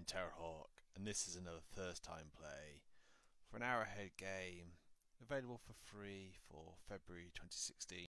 I'm Terrorhawk, and this is another first time play for an Arrowhead game available for free for February 2016.